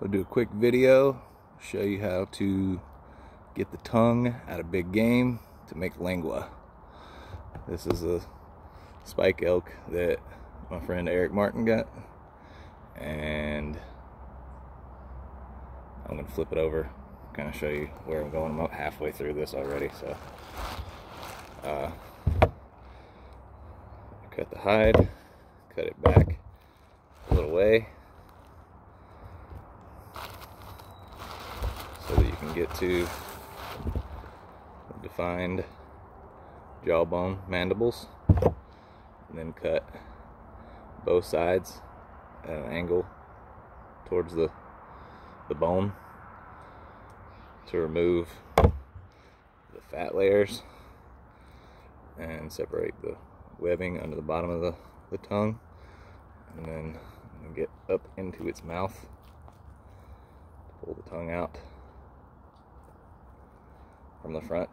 We'll do a quick video, show you how to get the tongue out of big game to make lengua. This is a spike elk that my friend Eric Martin got. And I'm gonna flip it over, kind of show you where I'm going. I'm about halfway through this already, so. Uh, cut the hide, cut it back a little way. so that you can get to. Defined jawbone mandibles. And then cut both sides at an angle towards the the bone to remove the fat layers and separate the webbing under the bottom of the, the tongue. And then get up into its mouth. Pull the tongue out from the front.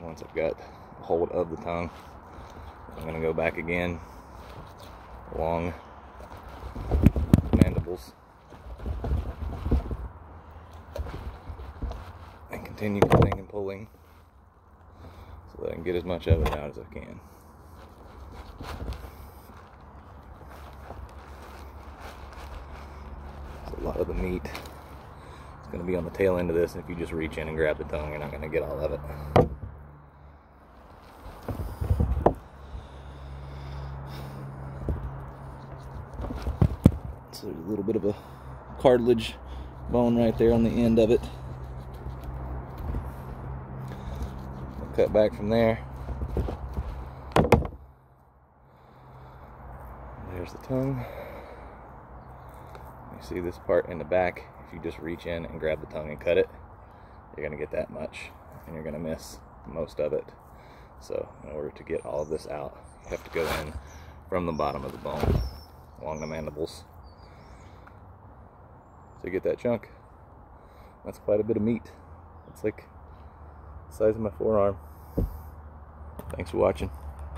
Once I've got hold of the tongue, I'm going to go back again along the mandibles and continue cutting and pulling so that I can get as much of it out as I can. A lot of the meat is going to be on the tail end of this. If you just reach in and grab the tongue, you're not going to get all of it. So there's a little bit of a cartilage bone right there on the end of it. I'll cut back from there. There's the tongue. You see this part in the back, if you just reach in and grab the tongue and cut it, you're gonna get that much and you're gonna miss most of it. So in order to get all of this out, you have to go in from the bottom of the bone along the mandibles. So you get that chunk. That's quite a bit of meat. It's like the size of my forearm. Thanks for watching.